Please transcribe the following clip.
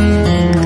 Mm-hmm.